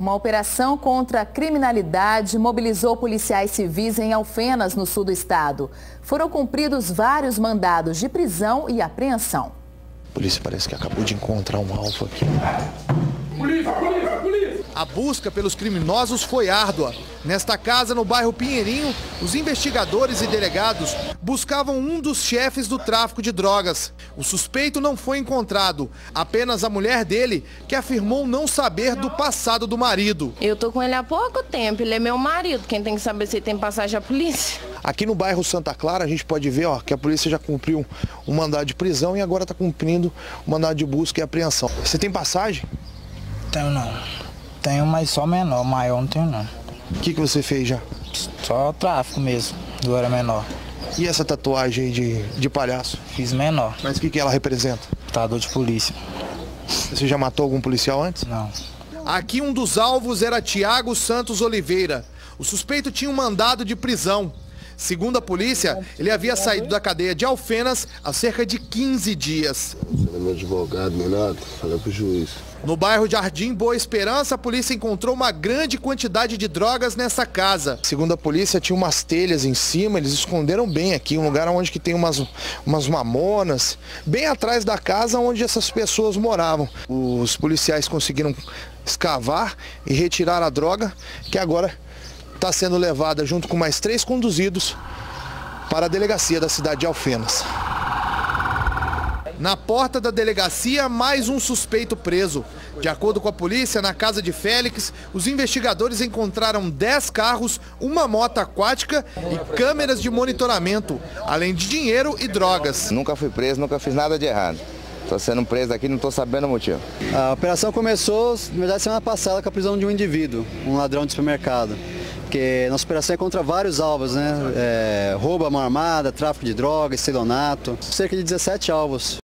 Uma operação contra a criminalidade mobilizou policiais civis em Alfenas, no sul do estado. Foram cumpridos vários mandados de prisão e apreensão. A polícia parece que acabou de encontrar um alvo aqui. Polícia, polícia! A busca pelos criminosos foi árdua. Nesta casa, no bairro Pinheirinho, os investigadores e delegados buscavam um dos chefes do tráfico de drogas. O suspeito não foi encontrado, apenas a mulher dele, que afirmou não saber do passado do marido. Eu tô com ele há pouco tempo, ele é meu marido, quem tem que saber se tem passagem à polícia. Aqui no bairro Santa Clara, a gente pode ver ó, que a polícia já cumpriu um mandado de prisão e agora está cumprindo o mandado de busca e apreensão. Você tem passagem? Tenho não. Tenho, mas só menor, maior não tenho não. O que, que você fez já? Só tráfico mesmo, do era menor. E essa tatuagem aí de, de palhaço? Fiz menor. Mas o que, que ela representa? Tador de polícia. Você já matou algum policial antes? Não. Aqui um dos alvos era Tiago Santos Oliveira. O suspeito tinha um mandado de prisão. Segundo a polícia, ele havia saído da cadeia de Alfenas há cerca de 15 dias. Meu advogado, pro juiz. No bairro Jardim Boa Esperança, a polícia encontrou uma grande quantidade de drogas nessa casa. Segundo a polícia, tinha umas telhas em cima, eles esconderam bem aqui, um lugar onde que tem umas, umas mamonas, bem atrás da casa onde essas pessoas moravam. Os policiais conseguiram escavar e retirar a droga, que agora está sendo levada junto com mais três conduzidos para a delegacia da cidade de Alfenas. Na porta da delegacia, mais um suspeito preso. De acordo com a polícia, na casa de Félix, os investigadores encontraram 10 carros, uma moto aquática e câmeras de monitoramento, além de dinheiro e drogas. Nunca fui preso, nunca fiz nada de errado. Estou sendo preso aqui, não estou sabendo o motivo. A operação começou, na verdade, semana passada com a prisão de um indivíduo, um ladrão de supermercado. Porque nossa operação é contra vários alvos, né? É, roubo à mão armada, tráfico de drogas, estelionato, cerca de 17 alvos.